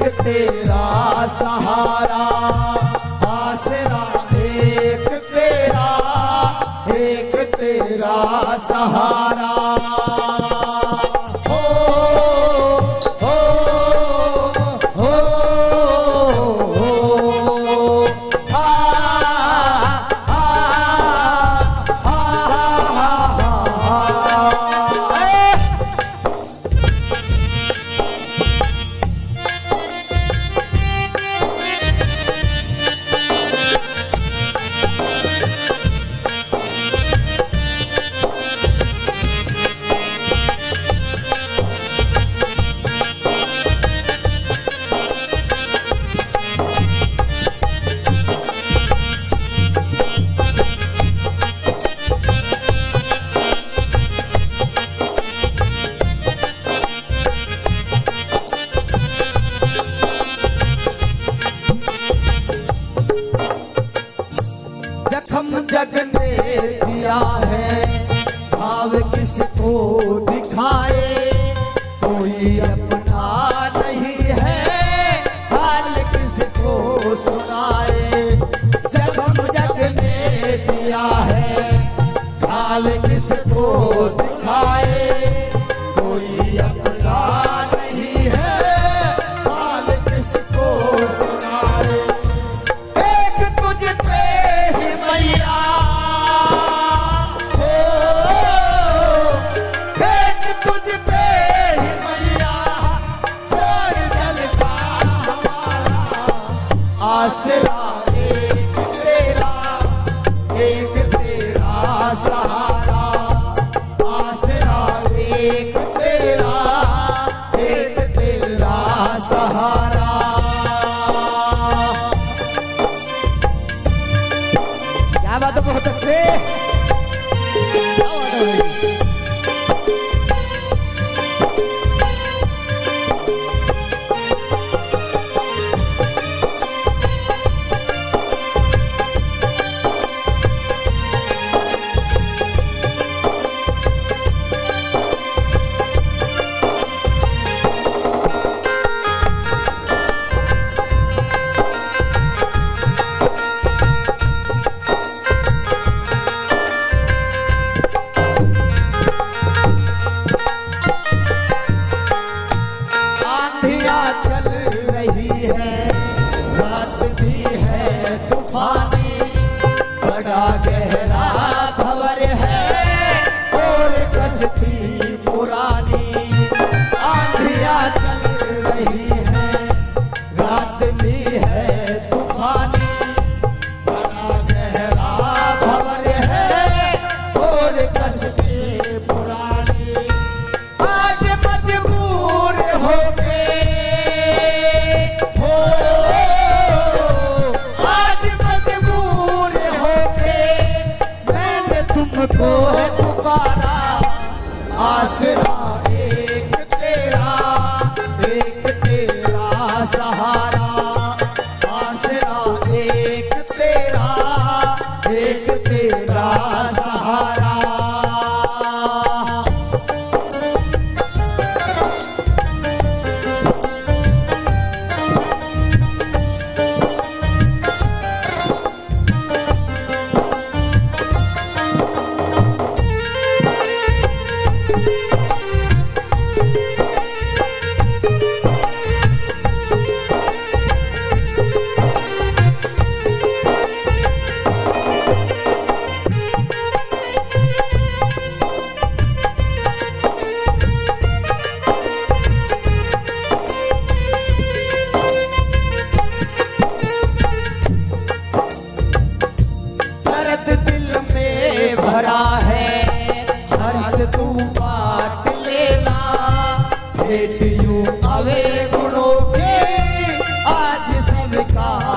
एक तेरा सहारा। आसरा एक तेरा एक तेरा सहारा। जग ने दिया है। भाव किसको दिखाए? कोई अपना नहीं है। हाल किसको सुनाए? जखम जग ने दिया है हाल किसको दिखाए? Ready?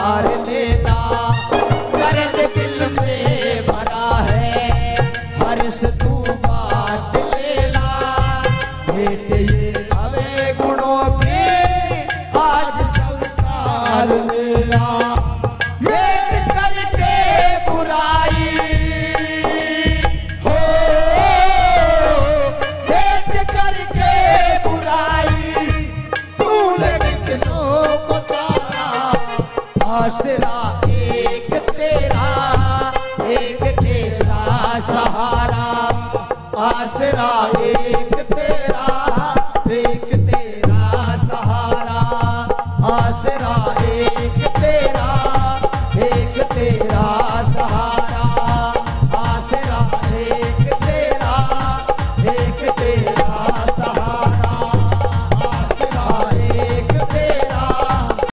उतार लेना कर्ज दिल में भरा है। हर्ष तू बाट लेना बेटे ये गुणों के आज संसार लेना आसरा